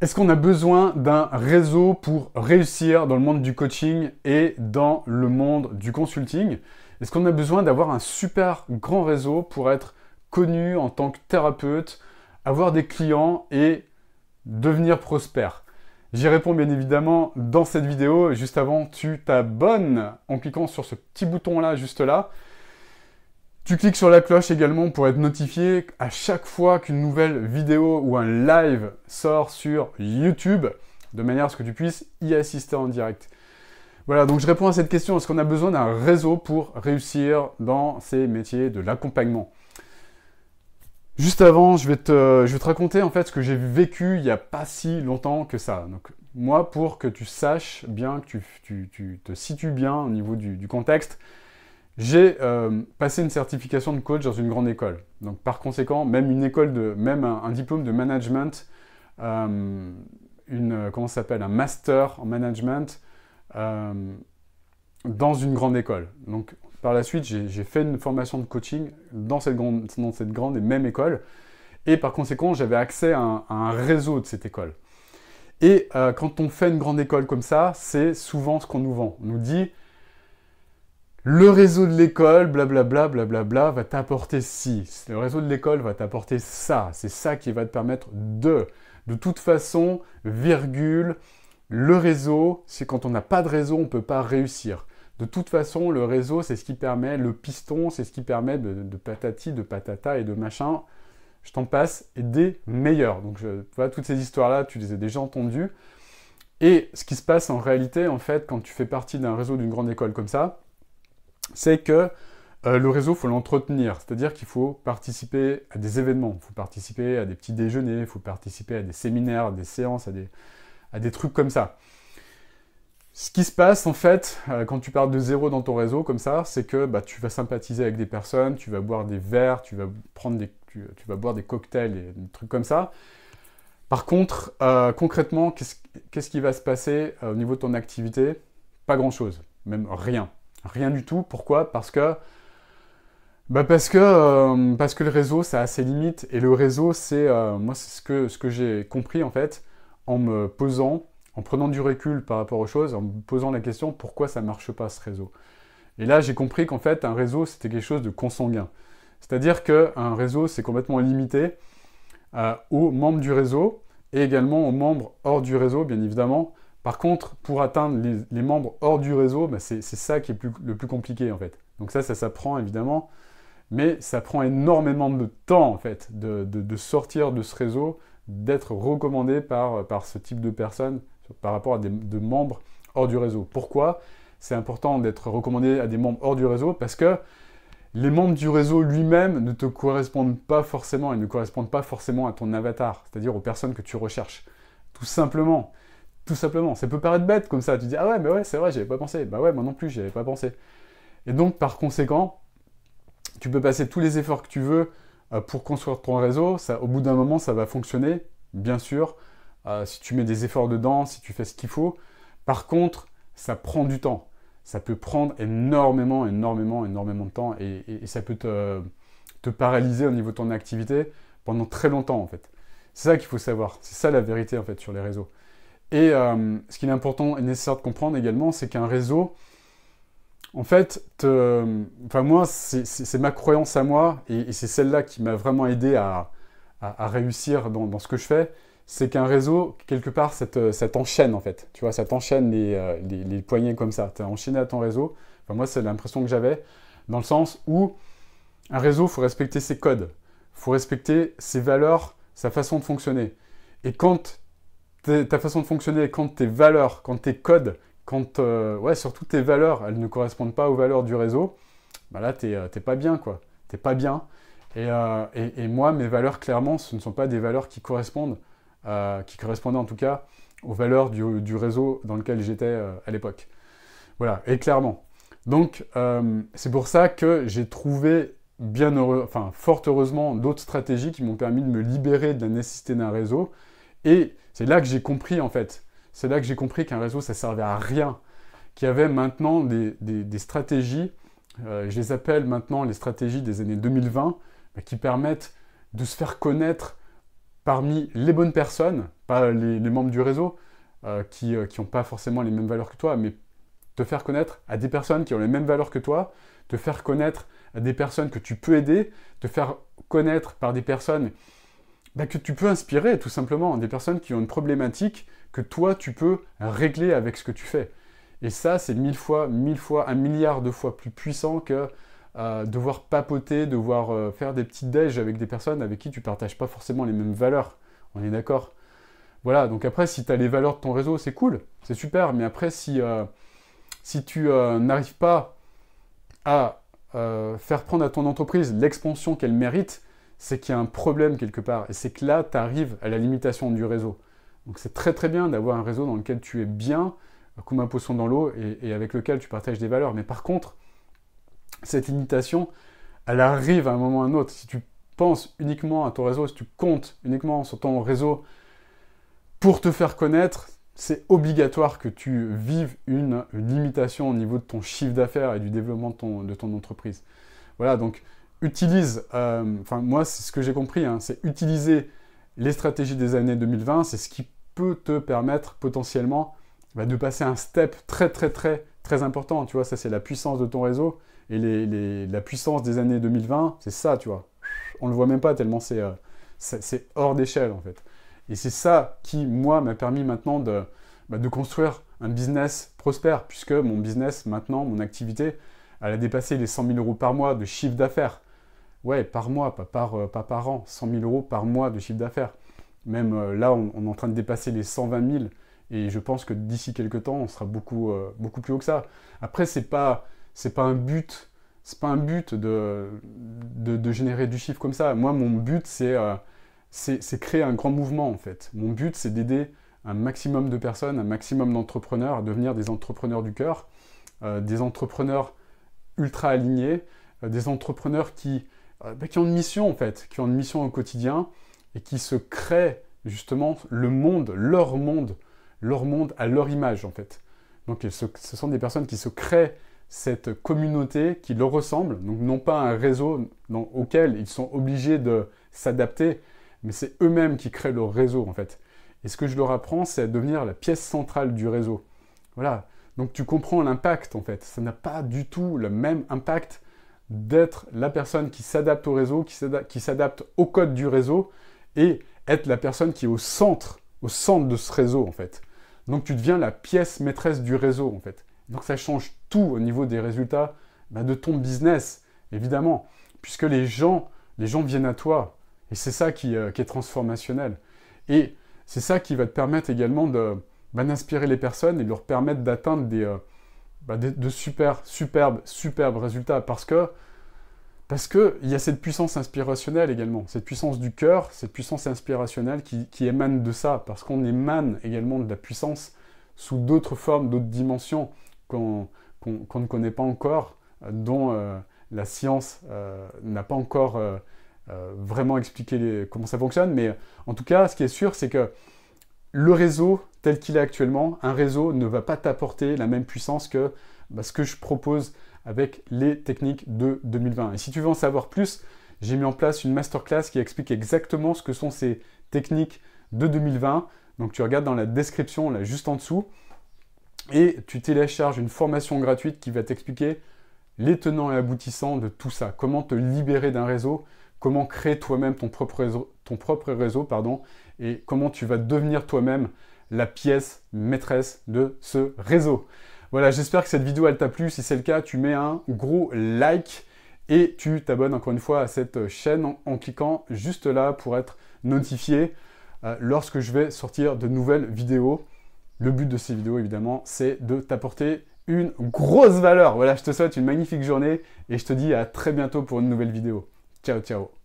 Est-ce qu'on a besoin d'un réseau pour réussir dans le monde du coaching et dans le monde du consulting? Est-ce qu'on a besoin d'avoir un super grand réseau pour être connu en tant que thérapeute, avoir des clients et devenir prospère? J'y réponds bien évidemment dans cette vidéo. Juste avant, tu t'abonnes en cliquant sur ce petit bouton là, juste là. Tu cliques sur la cloche également pour être notifié à chaque fois qu'une nouvelle vidéo ou un live sort sur YouTube, de manière à ce que tu puisses y assister en direct. Voilà, donc je réponds à cette question, est-ce qu'on a besoin d'un réseau pour réussir dans ces métiers de l'accompagnement? Juste avant, je vais, te, raconter en fait ce que j'ai vécu il n'y a pas si longtemps que ça. Donc moi, pour que tu saches bien, que tu, te situes bien au niveau du contexte, j'ai euh, passé une certification de coach dans une grande école. Donc par conséquent, même une école de, même un, diplôme de management, euh, une, comment s'appelle, un master en management euh, dans une grande école. Donc par la suite, j'ai fait une formation de coaching dans cette grande, dans cette grande et même école. Et par conséquent, j'avais accès à un, à un, réseau de cette école. Et quand on fait une grande école comme ça, c'est souvent ce qu'on nous vend. On nous dit, le réseau de l'école, blablabla, blablabla, va t'apporter ci. Le réseau de l'école va t'apporter ça. C'est ça qui va te permettre de. De toute façon, virgule, le réseau, c'est quand on n'a pas de réseau, on ne peut pas réussir. De toute façon, le réseau, c'est ce qui permet, le piston, c'est ce qui permet de, patati, de patata et de machin, je t'en passe, et des meilleurs. Donc, je, vois, toutes ces histoires-là, tu les as déjà entendues. Et ce qui se passe en réalité, en fait, quand tu fais partie d'un réseau d'une grande école comme ça, c'est que euh, le réseau, il faut l'entretenir. C'est-à-dire qu'il faut participer à des événements, il faut participer à des petits déjeuners, il faut participer à des séminaires, à des séances, à des, trucs comme ça. Ce qui se passe en fait euh, quand tu pars de zéro dans ton réseau comme ça, c'est que bah, tu vas sympathiser avec des personnes, tu vas boire des verres, tu vas prendre des, tu, vas boire des cocktails et des trucs comme ça. Par contre, euh, concrètement, qu'est-ce qui va se passer au niveau de ton activité? Pas grand-chose, même rien. Rien du tout. Pourquoi? Parce que bah parce que, euh, parce que le réseau, ça a ses limites. Et le réseau, c'est euh, moi, c'est ce que, ce que j'ai compris en fait en me posant, en prenant du recul par rapport aux choses, en me posant la question pourquoi ça marche pas ce réseau? Et là, j'ai compris qu'en fait, un réseau, c'était quelque chose de consanguin. C'est-à-dire qu'un réseau, c'est complètement limité euh, aux membres du réseau et également aux membres hors du réseau, bien évidemment, par contre, pour atteindre les, membres hors du réseau, bah, c'est ça qui est le plus compliqué en fait. Donc ça, ça s'apprend évidemment, mais ça prend énormément de temps en fait de, sortir de ce réseau, d'être recommandé par, ce type de personnes par rapport à des de membres hors du réseau. Pourquoi? C'est important d'être recommandé à des membres hors du réseau parce que les membres du réseau lui-même ne te correspondent pas forcément, ils ne correspondent pas forcément à ton avatar, c'est-à-dire aux personnes que tu recherches. Tout simplement. Tout simplement. Ça peut paraître bête comme ça. Tu dis, ah ouais, mais ouais, c'est vrai, j'avais pas pensé. Bah ouais, moi non plus, j'y avais pas pensé. Et donc, par conséquent, tu peux passer tous les efforts que tu veux euh, pour construire ton réseau. Au bout d'un moment, ça va fonctionner, bien sûr. Euh, si tu mets des efforts dedans, si tu fais ce qu'il faut. Par contre, ça prend du temps. Ça peut prendre énormément, énormément, énormément de temps et, ça peut te, te, paralyser au niveau de ton activité pendant très longtemps, en fait. C'est ça qu'il faut savoir. C'est ça la vérité, en fait, sur les réseaux. Et euh, ce qu'il est important et nécessaire de comprendre également, c'est qu'un réseau, en fait, enfin moi, c'est ma croyance à moi, et, c'est celle-là qui m'a vraiment aidé à, réussir dans, ce que je fais, c'est qu'un réseau, quelque part, ça t'enchaîne en fait. Tu vois, ça t'enchaîne les, euh, les, poignées comme ça. Tu es enchaîné à ton réseau. Enfin, moi, c'est l'impression que j'avais, dans le sens où un réseau, il faut respecter ses codes, il faut respecter ses valeurs, sa façon de fonctionner. Et quand ta façon de fonctionner, quand tes valeurs, quand tes codes, quand euh, ouais, surtout tes valeurs, elles ne correspondent pas aux valeurs du réseau, bah là, t'es euh, pas bien, quoi. T'es pas bien. Euh, et, et, moi, mes valeurs, clairement, ce ne sont pas des valeurs qui correspondent, qui correspondaient en tout cas aux valeurs du, réseau dans lequel j'étais à l'époque. Voilà, et clairement. Donc, c'est pour ça que j'ai trouvé bien enfin, fort heureusement, d'autres stratégies qui m'ont permis de me libérer de la nécessité d'un réseau. Et c'est là que j'ai compris, en fait. C'est là que j'ai compris qu'un réseau, ça servait à rien. Qu'il y avait maintenant des, stratégies, euh, je les appelle maintenant les stratégies des années 2020, bah, qui permettent de se faire connaître parmi les bonnes personnes, pas les, membres du réseau euh, qui n'ont pas forcément les mêmes valeurs que toi, mais te faire connaître à des personnes qui ont les mêmes valeurs que toi, te faire connaître à des personnes que tu peux aider, te faire connaître par des personnes bah, que tu peux inspirer tout simplement, des personnes qui ont une problématique que toi tu peux régler avec ce que tu fais. Et ça, c'est mille fois, mille fois, un milliard de fois plus puissant que euh, devoir papoter, devoir euh, faire des petits déj avec des personnes avec qui tu partages pas forcément les mêmes valeurs. On est d'accord? Voilà, donc après, si tu as les valeurs de ton réseau, c'est cool, c'est super, mais après, si, euh, si tu n'arrives pas à faire prendre à ton entreprise l'expansion qu'elle mérite, c'est qu'il y a un problème quelque part. Et c'est que là, tu arrives à la limitation du réseau. Donc c'est très très bien d'avoir un réseau dans lequel tu es bien, comme un poisson dans l'eau, et, avec lequel tu partages des valeurs. Mais par contre, cette limitation, elle arrive à un moment ou à un autre. Si tu penses uniquement à ton réseau, si tu comptes uniquement sur ton réseau pour te faire connaître, c'est obligatoire que tu vives une, limitation au niveau de ton chiffre d'affaires et du développement de ton entreprise. Voilà, donc utilise, euh, enfin moi c'est ce que j'ai compris, hein, c'est utiliser les stratégies des années 2020, c'est ce qui peut te permettre potentiellement bah, de passer un step très très très très important. Tu vois, ça c'est la puissance de ton réseau et les, la puissance des années 2020, c'est ça, tu vois. On le voit même pas tellement c'est euh, c'est hors d'échelle en fait. Et c'est ça qui, moi, m'a permis maintenant de, bah, de construire un business prospère, puisque mon business maintenant, mon activité, elle a dépassé les 100 000 euros par mois de chiffre d'affaires. Ouais, par mois, pas par, euh, pas par an. 100 000 euros par mois de chiffre d'affaires. Même euh, là, on, est en train de dépasser les 120 000. Et je pense que d'ici quelques temps, on sera beaucoup, euh, beaucoup plus haut que ça. Après, c'est pas, c'est pas un but, c'est pas un but de, de, générer du chiffre comme ça. Moi, mon but, c'est, c'est, créer un grand mouvement, en fait. Mon but, c'est d'aider un maximum de personnes, un maximum d'entrepreneurs à devenir des entrepreneurs du cœur, des entrepreneurs ultra alignés, des entrepreneurs qui bah, qui ont une mission en fait, qui ont une mission au quotidien et qui se créent justement le monde, leur monde, leur monde à leur image en fait. Donc ce sont des personnes qui se créent cette communauté qui leur ressemble, donc non pas un réseau auquel ils sont obligés de s'adapter, mais c'est eux-mêmes qui créent leur réseau en fait. Et ce que je leur apprends, c'est à devenir la pièce centrale du réseau. Voilà. Donc tu comprends l'impact en fait. Ça n'a pas du tout le même impact d'être la personne qui s'adapte au réseau, qui s'adapte au code du réseau, et être la personne qui est au centre, au centre de ce réseau en fait. Donc tu deviens la pièce maîtresse du réseau en fait. Donc ça change tout au niveau des résultats bah, de ton business, évidemment, puisque les gens, viennent à toi, et c'est ça qui, euh, est transformationnel. Et c'est ça qui va te permettre également bah, d'inspirer les personnes et leur permettre d'atteindre des, euh, bah, de, super, superbes, résultats parce que parce qu'il y a cette puissance inspirationnelle également, cette puissance du cœur, cette puissance inspirationnelle qui, émane de ça, parce qu'on émane également de la puissance sous d'autres formes, d'autres dimensions qu'on ne connaît pas encore, dont euh, la science euh, n'a pas encore euh, vraiment expliqué comment ça fonctionne. Mais en tout cas, ce qui est sûr, c'est que le réseau tel qu'il est actuellement, un réseau ne va pas t'apporter la même puissance que bah, ce que je propose avec les techniques de 2020. Et si tu veux en savoir plus, j'ai mis en place une masterclass qui explique exactement ce que sont ces techniques de 2020. Donc tu regardes dans la description, là juste en dessous, et tu télécharges une formation gratuite qui va t'expliquer les tenants et aboutissants de tout ça. Comment te libérer d'un réseau, comment créer toi-même ton propre réseau, et comment tu vas devenir toi-même la pièce maîtresse de ce réseau. Voilà, j'espère que cette vidéo elle t'a plu. Si c'est le cas, tu mets un gros like et tu t'abonnes encore une fois à cette chaîne en, cliquant juste là pour être notifié euh, lorsque je vais sortir de nouvelles vidéos. Le but de ces vidéos, évidemment, c'est de t'apporter une grosse valeur. Voilà, je te souhaite une magnifique journée et je te dis à très bientôt pour une nouvelle vidéo. Ciao, ciao